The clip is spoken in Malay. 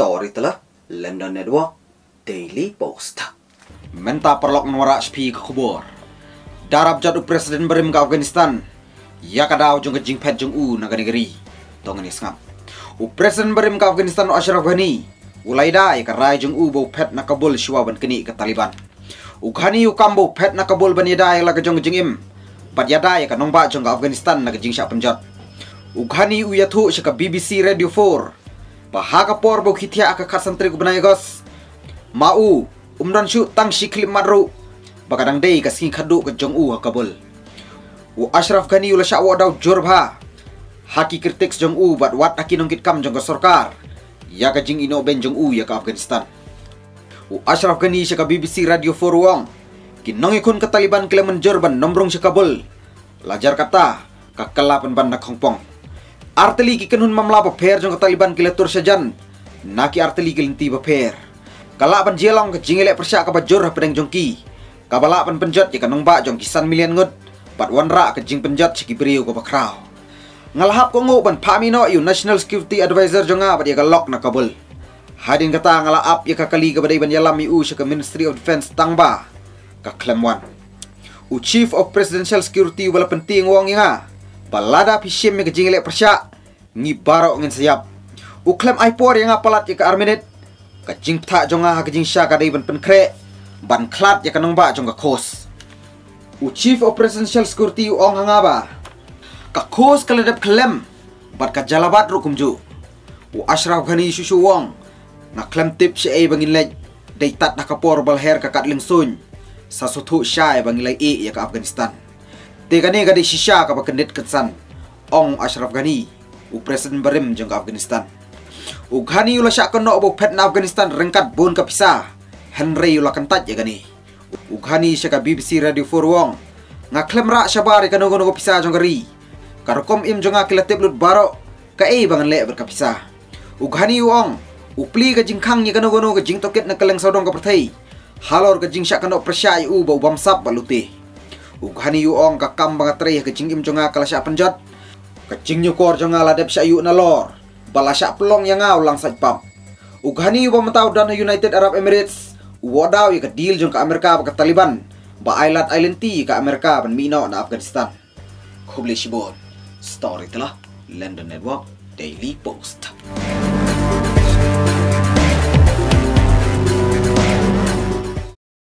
story telah London Network Daily Post. Menta perlok nwara spi ke kubur. Darab jadu presiden berim ke Afghanistan. Ya kadau jong ke jingpet jong u naga negeri. Tongan ni sengap. U presiden berim ke Afghanistan u Ashraf Ghani. Ulai da ya karai jong u bau pet na Kabul shwa ban keni ke Taliban. U Ghani u kambo pet na Kabul ban yada ya laga jong ke jingim. Pat yada ya ka nongba jong ke Afghanistan naga jing syak penjat. U Ghani u yatu shaka BBC Radio 4 Bahaga por bo khitia aka khat santri ku gos. Mau umran shu tang shikli madru. Bakadang dei ka sing khadu ka jong u kabul. U Ashraf Ghani ula sha wa daw jorbha. Haki kritik jong u bat wat haki nongkit kam jong ka sarkar. Ya ka jing ino ben jong u ya ka Afghanistan. U Ashraf Ghani sha ka BBC Radio 4 wong. Kinong ikun ka Taliban kila menjorban nombrong sha Kabul. Lajar kata ka kalapan ban. Arteli ki kenun mamla pa pher jong Taliban ki letur sajan. Naki arteli ki linti pa pher. Kala pan jelong ke jingele persya ka bajur pedeng jong ki. Kabala pan penjat ya kanong ba jong kisan milian ngut. Pat wan ra ke jing penjat siki beriu ko bakraw. Ngalahap ko ngo pan pamino yu National Security Advisor jong nga ya galok na Kabul. Hadin kata ngalahap ya kakali ka badai ban yalam yu sa Ministry of Defense tangba. Ka Klemwan. U Chief of Presidential Security wala penting wong nga. Balada pishim me kejing lek persya ngi baro ngin sayap uklem ai por yang apalat ya ka armenet ka jing tha jonga ha ka jing sha ka dei ban pen kre ban khlat ya ka nong ba jong ka khos u chief of presidential security u ong hanga ba ka khos ka ledap klem bat ka jalabat ru kumju u ashraf ghani shu shu wong na klem tip she ai bangin lej dei tat na ka por bal her ka kat ling sun sa su thu sha ai bangin lej e ya ka afghanistan te ka ne ka dei shisha ka ba kenet ketsan ong ashraf ghani U Presiden Barim jong Afghanistan. U Ghani ula syak kono obo pet na Afghanistan rengkat bun ka pisa Henry ula kentat ya gani U Ghani syak BBC Radio 4 wong. Nga klem rak syabari ka nogo nogo pisa jong gari Karokom im jong akilatip lut baro Ka e bangan lek berkapisa U Ghani wong U pli ka jingkang ya ka nogo nogo jing toket na kaleng saudong ka pertai Halor ka jing syak kono persyai u bau bamsap balutih Ughani yu ong ka kam banga tre ke jing im jonga kala sya penjat. Ke jing yu kor jonga la dep sya yu na lor. Bala pelong yang ngau lang saj pam. Ughani yu bamatau dan United Arab Emirates. Wadaw yu ke deal jong ka Amerika ba ka Taliban. Ba island island ti ka Amerika ban mino na Afghanistan. Khubli shibon. Story telah London Network Daily Post.